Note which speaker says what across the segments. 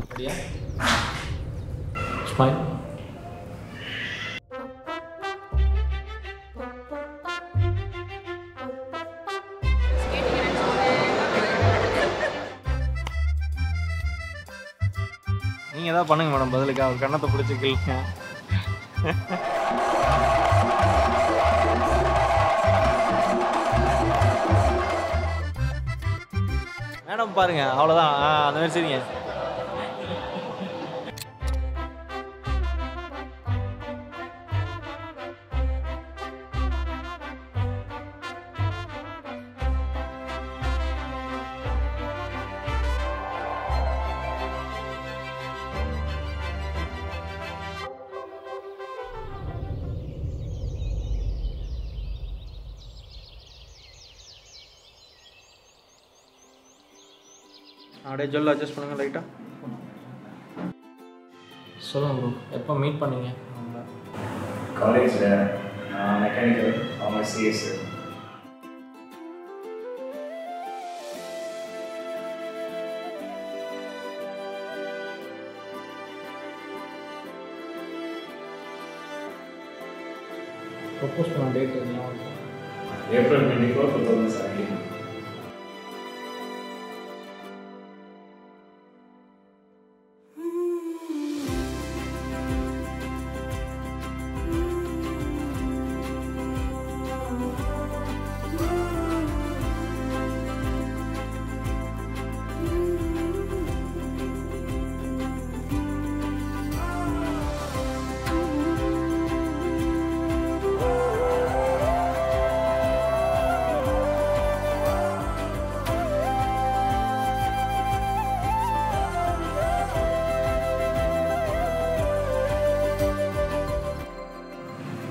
Speaker 1: ரெடியா ஸ்மைல் நீங்கள் தான் பண்ணுங்க மேடம் பதிலுக்கு. அவர் கண்ணத்தை பிடிச்சி கிள்ளுங்க மேடம் பாருங்க. அவ்வளோதான் அந்த மாதிரி சரிங்க அப்படியே ஜொல் அட்ஜஸ்ட் பண்ணுங்க லைட்டாக சொல்லுங்க ப்ரோ எப்போ மீட் பண்ணீங்க அவங்கள
Speaker 2: காலேஜில் மெக்கானிக்கல் அவங்க சிஎஸ்
Speaker 1: ப்ரொப்போஸ் பண்ண டேட் எல்லாம்
Speaker 2: April twenty four two thousand seventeen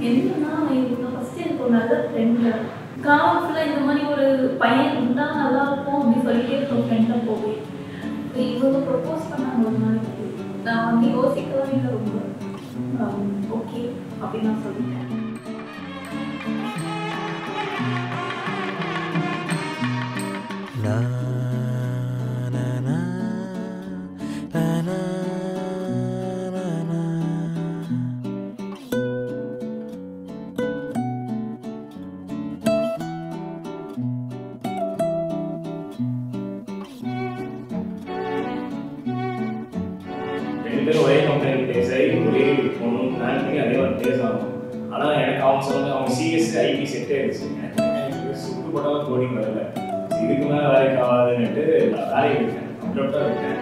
Speaker 3: என்னன்னா இவங்க ஃபஸ்ட்டு எனக்கு ஒரு நல்ல ஃப்ரெண்டு கிராமம் ஃபுல்லாக இந்த மாதிரி ஒரு பையன் இருந்தால் நல்லா இருக்கும் அப்படின்னு சொல்லிட்டு ஒரு ஃப்ரெண்டாக போவேன். இவங்க ப்ரப்போஸ் பண்ணாங்க ஒரு நாளைக்கு நான் வந்து யோசிக்கவே இல்லை ரொம்ப. ஓகே அப்படின்னு நான் சொல்லிட்டேன்.
Speaker 2: ஆனால் எனக்கு அவங்க சொன்னாங்க அவங்க சிஎஸ்சி ஐடி செட்டே இருந்துச்சுங்க எனக்கு சுட்டு போட்டாலும் கோடிங் வரல. இதுக்கு மேலே வேலைக்கு ஆகாதுன்னுட்டு நான் வேலையை விட்டேன் அப்டப்டாக விட்டேன்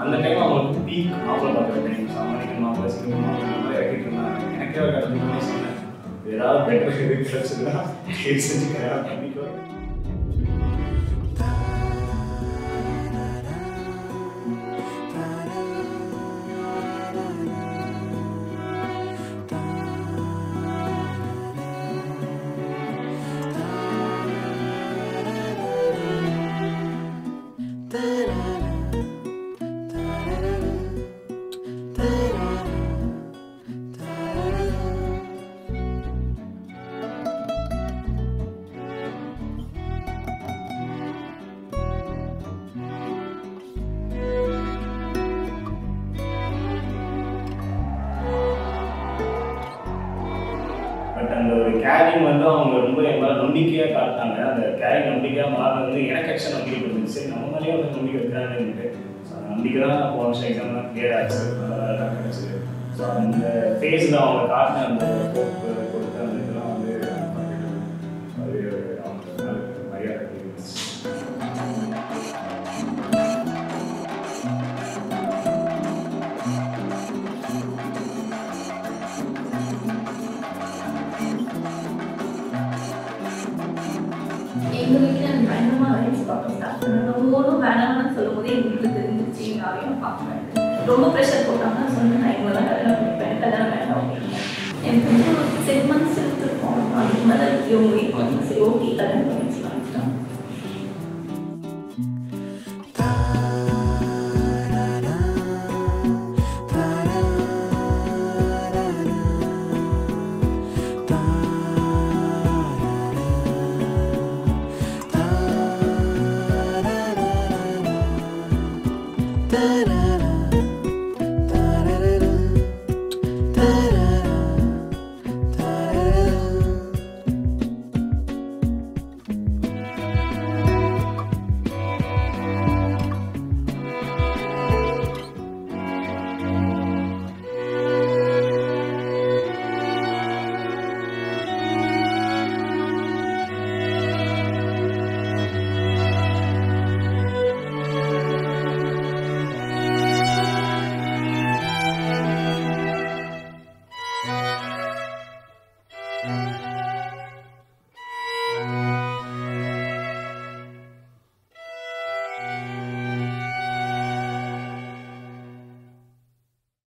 Speaker 2: அந்த டைம் அவங்களுக்கு பீக் மாப்பிள்ள பார்க்குற டைம் சமாளிக்கணுமா பசிக்கணுமா இறக்கிட்டு இருந்தாங்க. எனக்கே ஒரு கடந்து சொன்னேன். ஏதாவது பெட்டர் இது கிடச்சதுன்னா செஞ்சு கல்யாணம் பண்ணி கேரிங் வந்து அவங்க ரொம்ப என் மேலே நம்பிக்கையாக காட்டாங்க அந்த கேரிங் நம்பிக்கையாக மாறினது வந்து எனக்கு ஆக்சுவல் நம்பிக்கை இருந்துச்சு சரி நம்ம மேலேயே வந்து நம்பிக்கை இருக்கிறாங்கன்ட்டு அந்த நம்பிக்கை தான் போன வருஷம் எக்ஸாம் தான் கிளியர் ஆச்சு. நல்லா வேலை கிடச்சி ஸோ அந்த ஃபேஸில் அவங்க காட்டின அந்த
Speaker 3: எங்கள் வீட்டில் எனக்கு பயங்கரமாக ரைஸ் பார்க்க ஸ்டார்ட் பண்ணேன் ஒவ்வொன்றும் வேணாம்னு சொல்லும் போது எங்கள் வீட்டில் தெரிஞ்சிச்சு யாரையும் பார்க்குறேன் ரொம்ப ப்ரெஷர் போட்டாங்க சொன்னேன் நான் இவங்க தான் கல்யாணம் பண்ணிப்பேன் கல்யாணம் வேண்டாம் அப்படின்னு எனக்கு வந்து ஒரு செவன் மந்த்ஸ் எடுத்துருக்கோம் அதுக்கு மேலே இவங்க வீட்டில் சரி ஓகே கல்யாணம் பண்ணி